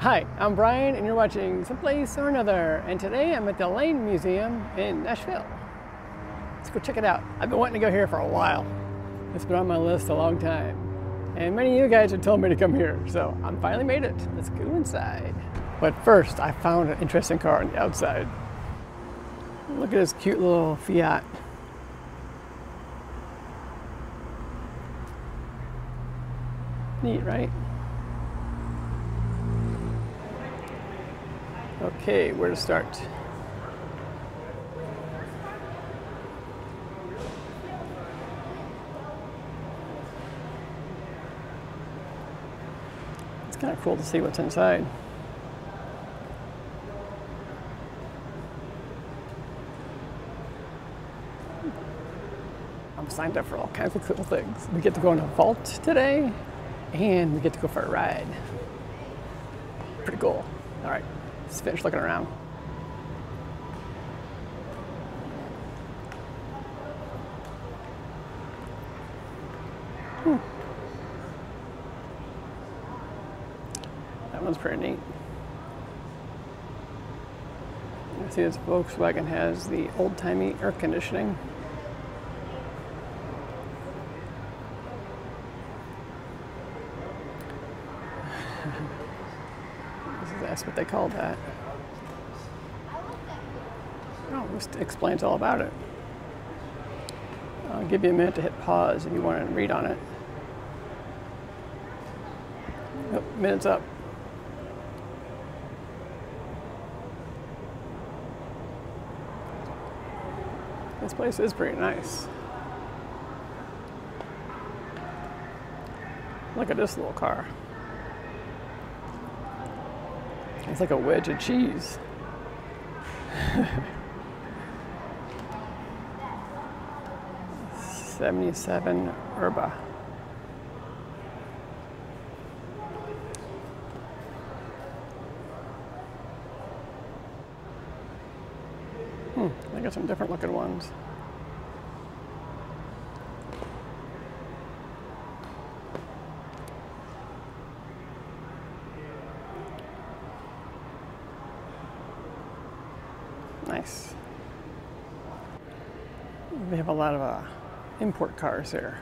Hi, I'm Brian, and you're watching Someplace or Another. And today I'm at the Lane Museum in Nashville. Let's go check it out. I've been wanting to go here for a while. It's been on my list a long time. And many of you guys have told me to come here, so I'm finally made it. Let's go inside. But first, I found an interesting car on the outside. Look at this cute little Fiat. Neat, right? Okay, where to start? It's kind of cool to see what's inside. I'm signed up for all kinds of cool things. We get to go in a vault today, and we get to go for a ride. Pretty cool. All right, let's finish looking around. Hmm. That one's pretty neat. You see this Volkswagen has the old-timey air conditioning. That's what they call that. Oh, this explains all about it. I'll give you a minute to hit pause if you want to read on it. Yep, minute's up. This place is pretty nice. Look at this little car. It's like a wedge of cheese. Seventy-seven Urba. Hmm, I got some different looking ones. Nice. We have a lot of uh, import cars here.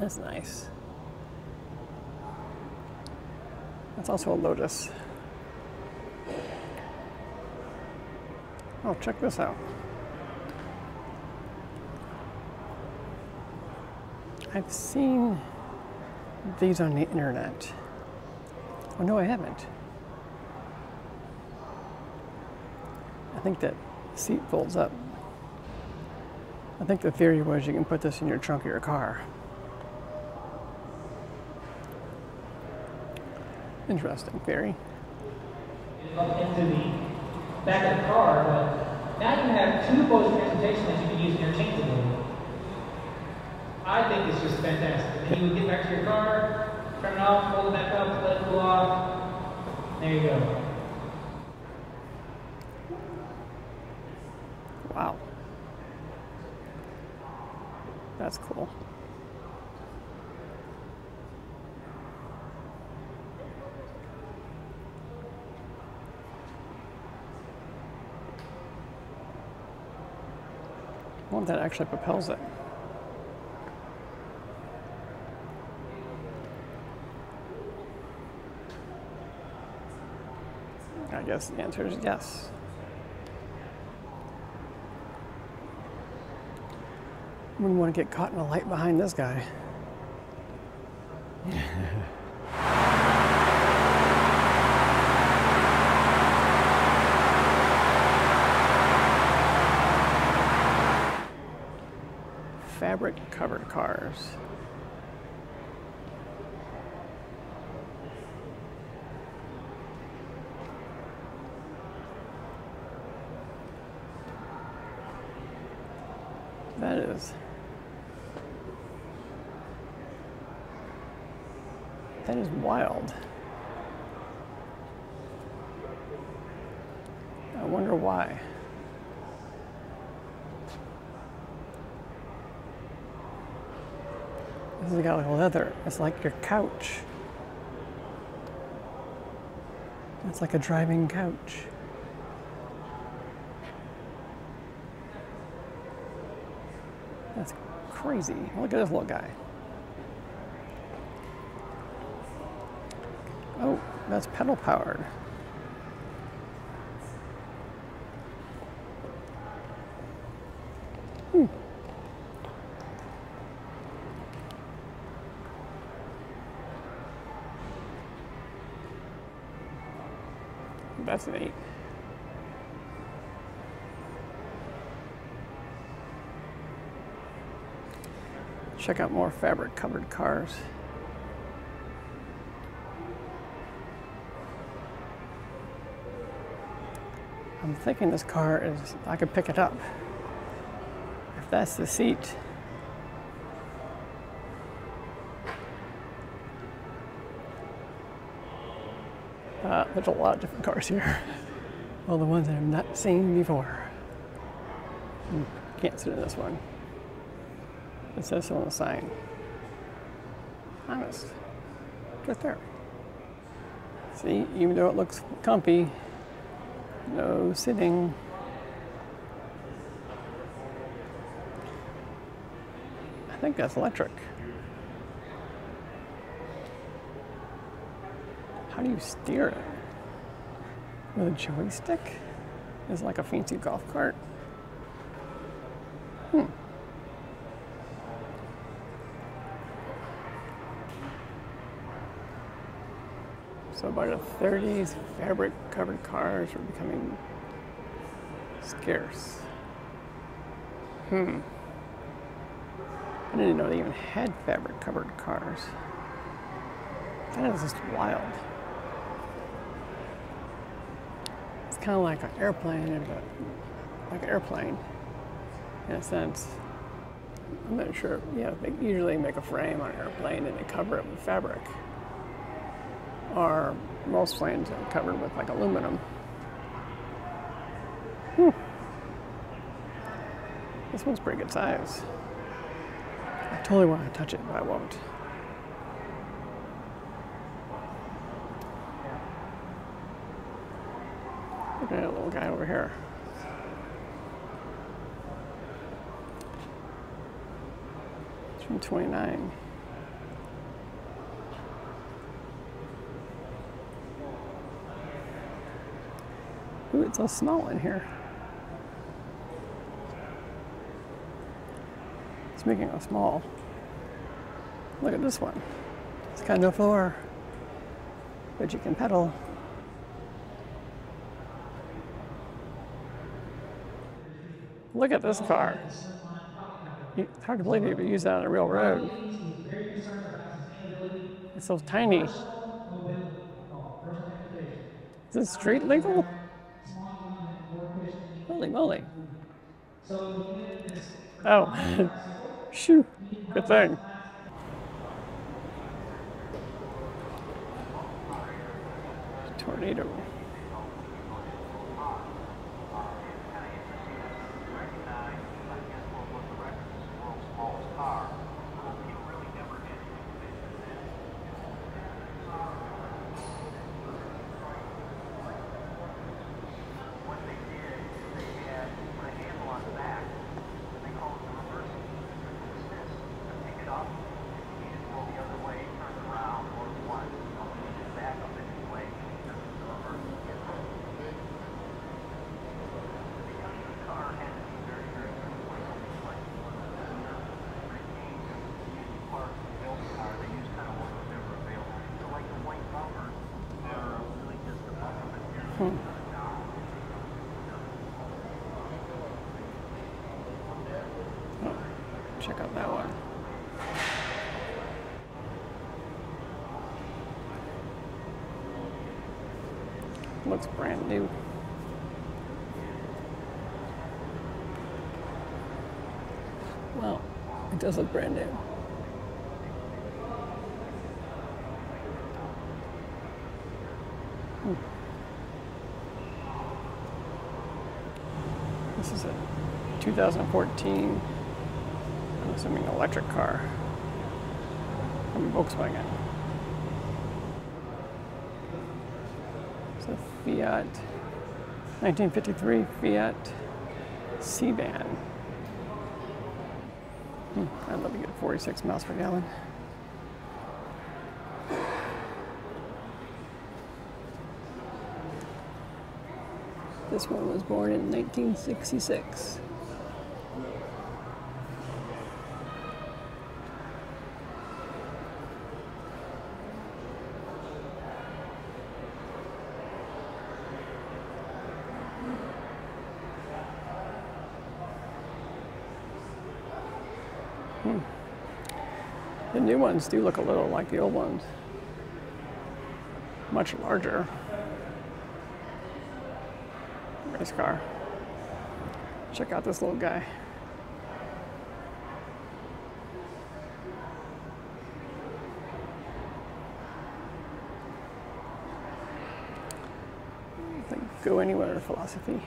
That's nice. That's also a Lotus. Oh, check this out. I've seen these on the internet. Oh, no, I haven't. I think that seat folds up. I think the theory was you can put this in your trunk of your car. Interesting theory. Into the back of the car, but now you have two modes of transportation that you can use interchangeably. I think it's just fantastic. You get back to your car, turn it off, hold it back up, let it cool off. There you go. Wow. That's cool. One that actually propels it. Guess the answer is yes. Wouldn't want to get caught in a light behind this guy. Fabric covered cars. That is. That is wild. I wonder why. This has got like leather. It's like your couch. It's like a driving couch. That's crazy. Look at this little guy. Oh, that's pedal powered. That's neat. Check out more fabric covered cars. I'm thinking this car is, I could pick it up. If that's the seat. Uh, there's a lot of different cars here. All the ones that I've not seen before. Hmm, Can't sit in this one. It says so on the sign. Honest. Right there. See, even though it looks comfy, no sitting. I think that's electric. How do you steer it? With a joystick? It's like a fancy golf cart. Hmm. So by the 30s, fabric covered cars were becoming scarce. Hmm. I didn't know they even had fabric covered cars. That is just wild. Kind of like an airplane, but like an airplane in a sense. I'm not sure. Yeah, they usually make a frame on an airplane and they cover it with fabric or most planes are covered with like aluminum. This one's pretty good size. I totally want to touch it, but I won't. Look at that little guy over here. It's from 29. Ooh, it's so small in here. It's making it small. Look at this one. It's got no floor, but you can pedal. Look at this car. Hard to believe you would use that on a real road. It's so tiny. Is this street legal? Holy moly. Oh, shoo, good thing. Tornado. Oh, check out that one. Looks brand new. Well, it does look brand new. Hmm. This is a 2014, I'm assuming electric car. from Volkswagen. So Fiat, 1953 Fiat C-Van. Hmm, I'd love to get 46 miles per gallon. This one was born in 1966. New ones do look a little like the old ones. Much larger. Race car. Check out this little guy. Go anywhere philosophy.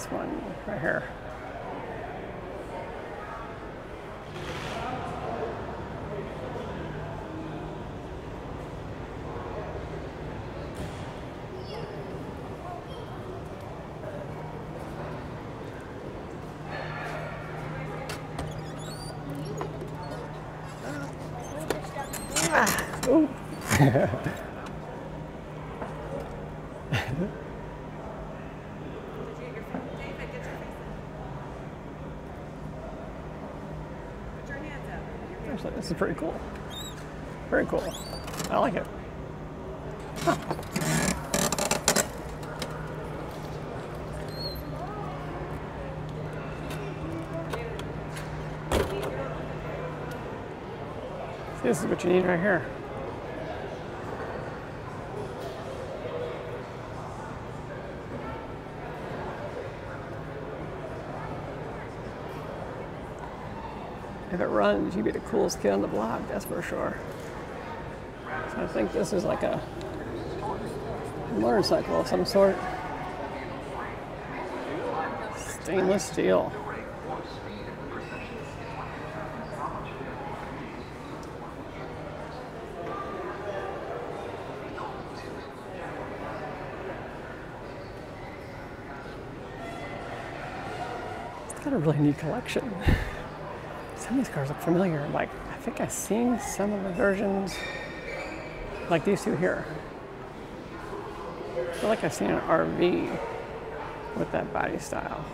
This one right here. Ah, ooh. David, get your face in. Put your hands up. Your hands Actually, this is pretty cool. Very cool. I like it. See, this is what you need right here. Runs, you'd be the coolest kid on the block, that's for sure. So I think this is like a motorcycle of some sort. Stainless steel. It's got a really neat collection. Some of these cars look familiar. Like, I think I've seen some of the versions, like these two here. I feel like I've seen an RV with that body style.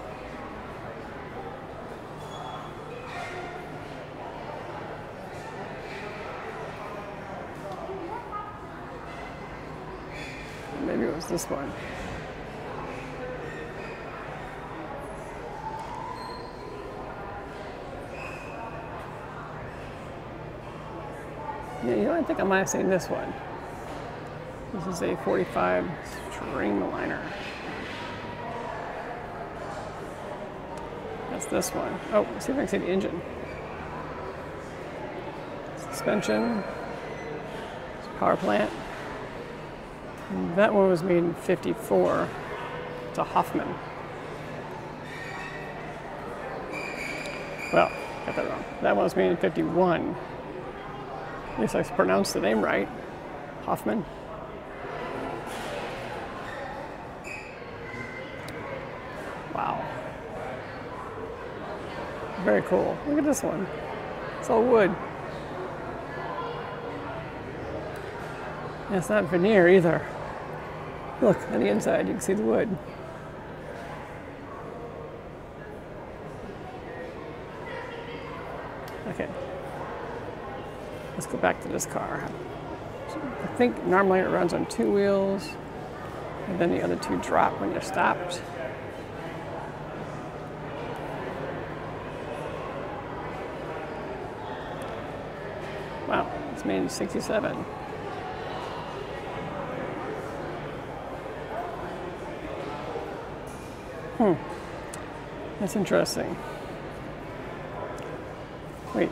Maybe it was this one. Yeah, you know, I think I might have seen this one. This is a 45 Streamliner. That's this one. Oh, see if I can see the engine. Suspension. Power plant. That one was made in 54. It's a Hoffman. Well, got that wrong. That one was made in 51. At least I pronounced the name right. Hoffman. Wow. Very cool. Look at this one. It's all wood. And it's not veneer either. Look, on the inside, you can see the wood. Okay. Let's go back to this car. I think normally it runs on two wheels, and then the other two drop when you're stopped. Wow, it's made in 67. Hmm. That's interesting. Wait.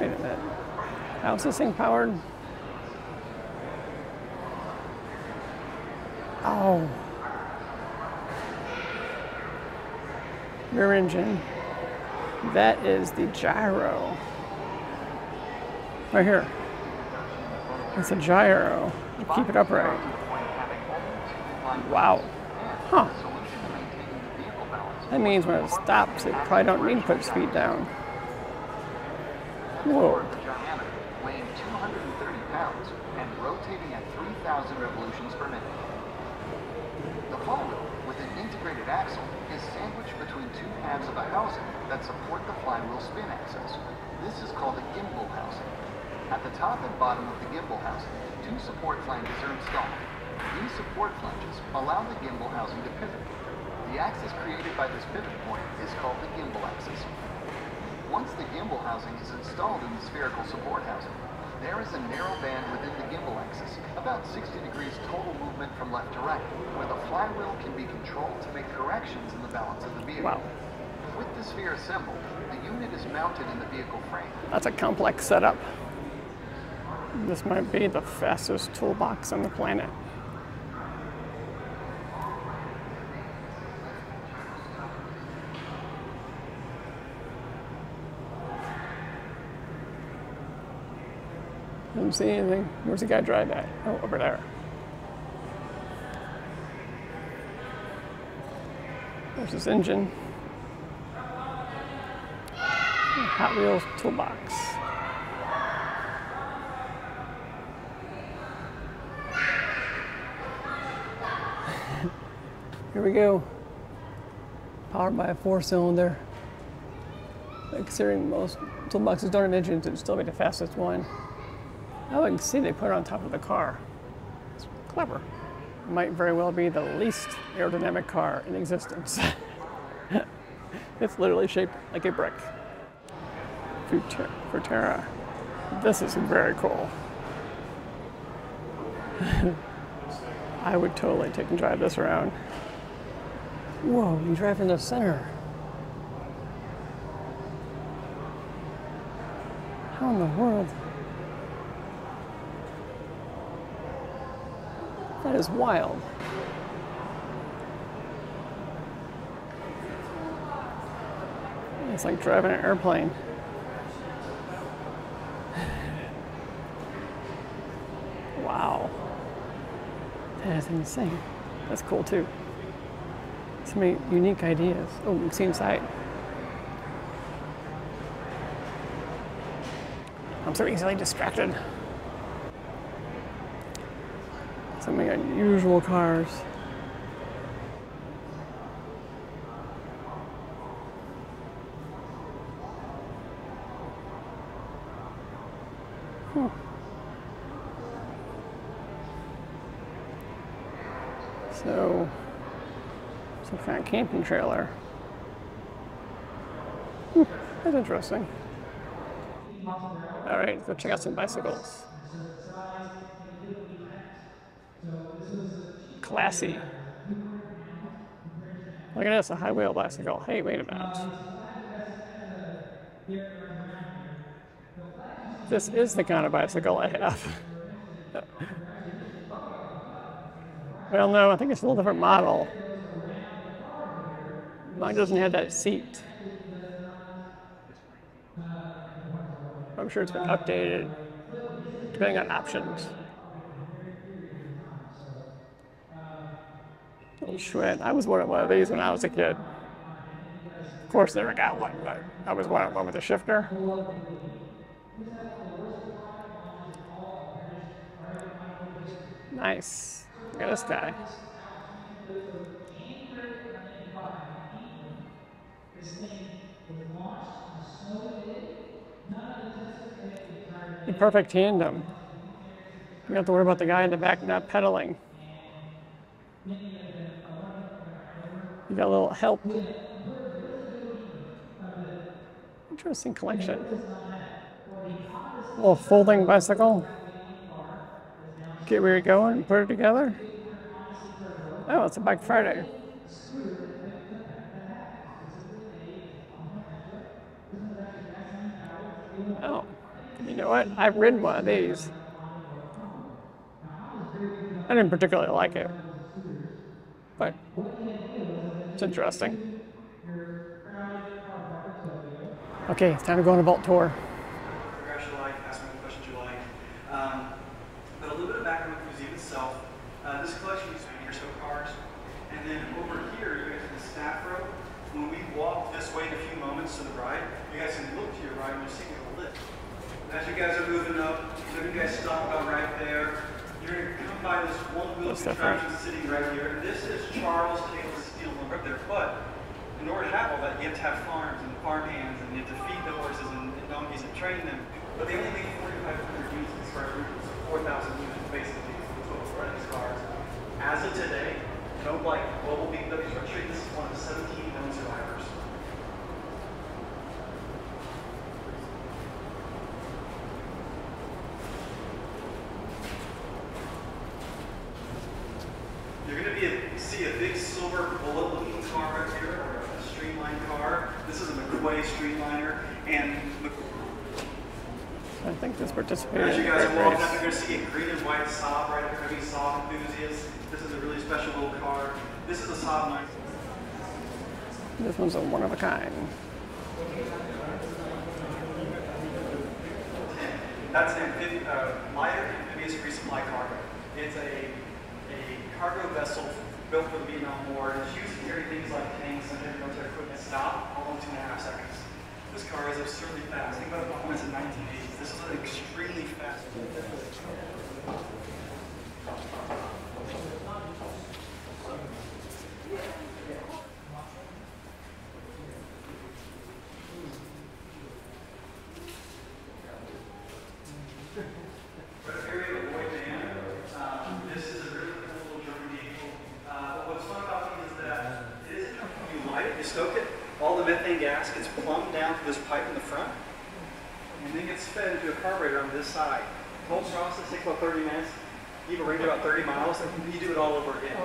Wait a minute. How's this thing powered? Oh. Rear engine. That is the gyro. Right here. It's a gyro. You keep it upright. Wow. Huh. That means when it stops, it probably don't need to put feet down. Whoa. diameter, weighing 230 pounds and rotating at 3,000 revolutions per minute. The flywheel, with an integrated axle, is sandwiched between two halves of a housing that support the flywheel spin axis. This is called a gimbal housing. At the top and bottom of the gimbal housing, two support flanges are installed. These support flanges allow the gimbal housing to pivot. The axis created by this pivot point is called the gimbal axis. Once the gimbal housing is installed in the spherical support housing, there is a narrow band within the gimbal axis, about 60 degrees total movement from left to right, where the flywheel can be controlled to make corrections in the balance of the vehicle. Wow. With the sphere assembled, the unit is mounted in the vehicle frame. That's a complex setup. This might be the fastest toolbox on the planet. See anything. Where's the guy drive at? Oh, over there. There's his engine. Hot Wheels toolbox. Here we go. Powered by a four cylinder. Considering most toolboxes don't have engines, it would still be the fastest one. Oh, I can see they put it on top of the car. It's clever. Might very well be the least aerodynamic car in existence. it's literally shaped like a brick. Futer- Futera. This is very cool. I would totally take and drive this around. Whoa, you drive in the center. How in the world? That is wild. It's like driving an airplane. Wow. That is insane. That's cool too. So many unique ideas. Oh, see inside. I'm so easily distracted. So many unusual cars. So, some kind of camping trailer. Hmm, that's interesting. All right, go check out some bicycles. Classy. Look at this, a high wheel bicycle. Hey, wait a minute. This is the kind of bicycle I have. well, no, I think it's a little different model. Mine doesn't have that seat. I'm sure it's been updated depending on options. Schwinn. I was one of these when I was a kid. Of course, never got one, but I was wanting one with a shifter. Nice. Look at this guy. The perfect tandem. You don't have to worry about the guy in the back not pedaling. You got a little help. Interesting collection. A little folding bicycle. Get where you're going, put it together. Oh, it's a Bike Friday. Oh, you know what? I've ridden one of these. I didn't particularly like it, but it's interesting. Okay, it's time to go on a vault tour. Progress you like, ask me any questions you like. Um, but a little bit of background on the museum itself. Uh, this collection is 90 or so cars. And then over here, you guys in the staff row. When we walk this way in a few moments to the right, you guys can look to your right and you'll see a lift. As you guys are moving up, so you guys stop about right there. You're going to come by this one wheel contraption sitting right here. This is Charles Taylor Up there. But in order to have all that, you have to have farms and farm hands, and you have to feed the horses and, and donkeys and train them. But they only make 4,500 units cars, so 4,000 units basically for these cars. As of today, no like global BMW registry, this is one of 17 known survivors. You're going to be a, see a big silver bullet looking car right here, or a streamline car. This is a McQuay Streamliner, and Mc- I think this participated as you guys are walking up, you're going to see a green and white Saab right here. Maybe Saab enthusiasts. This is a really special little car. This is a Saab 9. This one's a one of a kind. That's an amphib- uh, lighter amphibious resupply cargo. It's a, a cargo vessel built for the Vietnam War. It's used to carry things like tanks and heavy military equipment. Stop all in two and a half seconds. This car is absurdly fast. Think about the performance in 1980s. This is an extremely fast. Right up here we have a Boy Band. Um, this is a really cool little German vehicle. Uh, but what's fun about these is that it is you light it, you stoke it, all the methane gas gets plumbed down through this pipe in the front, and then gets fed into a carburetor on this side. Whole process takes about 30 minutes. You have a range of about 30 miles, and you do it all over again.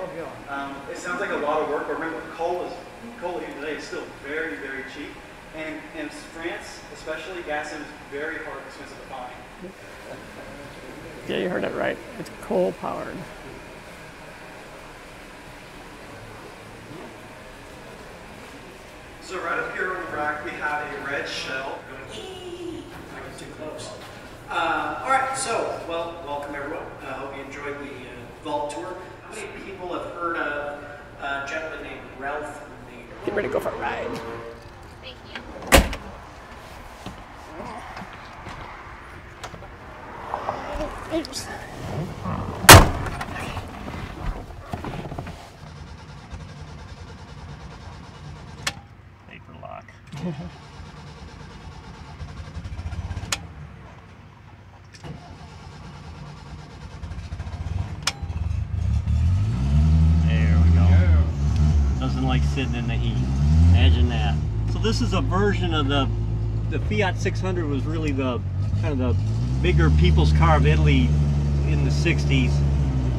Um, it sounds like a lot of work, but remember, coal is coal even today is still very, very cheap. And in France, especially, gas is very hard and expensive to find. Yeah, you heard it right. It's coal powered. So right up here on the rack, we have a red shell. I get too close. Uh, all right, so, well, welcome everyone. I hope you enjoyed the uh, vault tour. How many people have heard of a gentleman named Ralph Nader? Get ready to go for a ride. Thank you. Oops. vapor lock. There we go. Doesn't like sitting in the heat. Imagine that. So this is a version of the the Fiat 600 was really the kind of the bigger people's car of Italy in the 60s.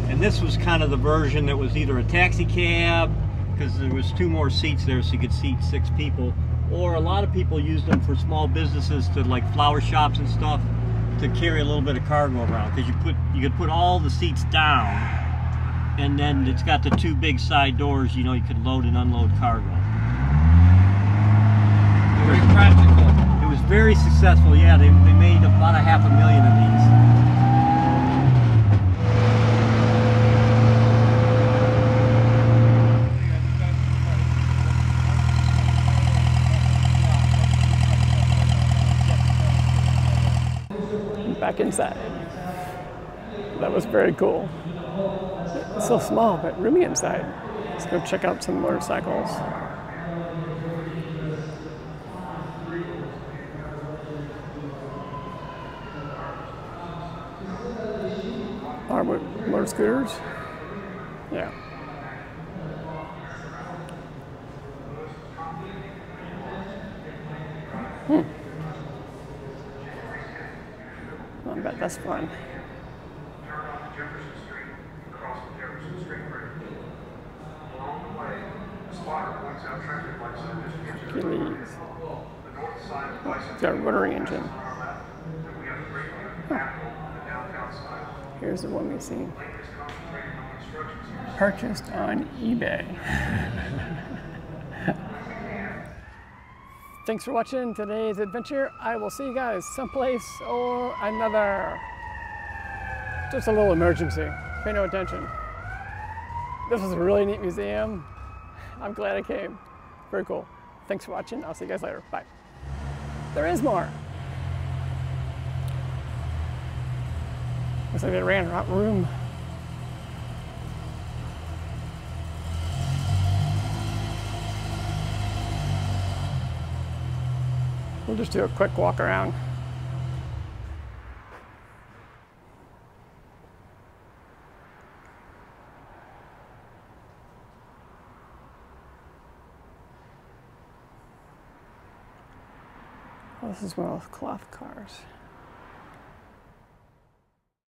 And this was kind of the version that was either a taxi cab because there was two more seats there so you could seat six people or a lot of people used them for small businesses to like flower shops and stuff to carry a little bit of cargo around because you put you could put all the seats down and then it's got the two big side doors you know you could load and unload cargo very practical. It was very successful. Yeah, they, they made about a half a million of these. Back inside. That was very cool. It's so small, but roomy inside. Let's go check out some motorcycles. Scooters? Yeah. Hmm. I bet that's fun. Achilles. Got rotary engine. Side. Here's the one we've seen. Purchased on eBay. Thanks for watching today's adventure. I will see you guys someplace or another. Just a little emergency. Pay no attention. This was a really neat museum. I'm glad I came. Very cool. Thanks for watching. I'll see you guys later. Bye. There is more. Looks like they ran out of room. We'll just do a quick walk around. This is one of those cloth cars.